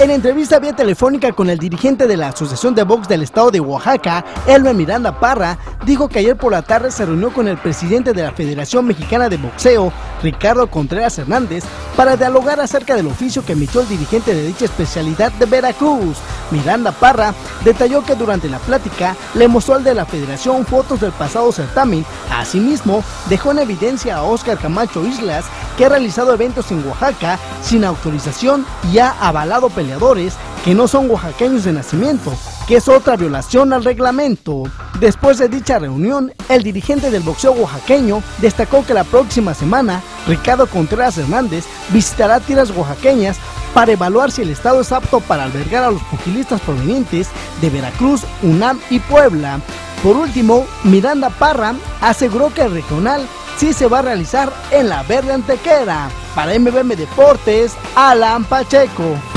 En entrevista vía telefónica con el dirigente de la Asociación de Box del Estado de Oaxaca, Elme Miranda Parra, dijo que ayer por la tarde se reunió con el presidente de la Federación Mexicana de Boxeo, Ricardo Contreras Hernández, para dialogar acerca del oficio que emitió el dirigente de dicha especialidad de Veracruz. Miranda Parra detalló que durante la plática le mostró al de la federación fotos del pasado certamen. Asimismo, dejó en evidencia a Óscar Camacho Islas, que ha realizado eventos en Oaxaca sin autorización y ha avalado peleadores que no son oaxaqueños de nacimiento, que es otra violación al reglamento. Después de dicha reunión, el dirigente del boxeo oaxaqueño destacó que la próxima semana Ricardo Contreras Hernández visitará tierras oaxaqueñas para evaluar si el estado es apto para albergar a los pugilistas provenientes de Veracruz, UNAM y Puebla. Por último, Miranda Parra aseguró que el regional sí se va a realizar en la Verde Antequera. Para MBM Deportes, Alan Pacheco.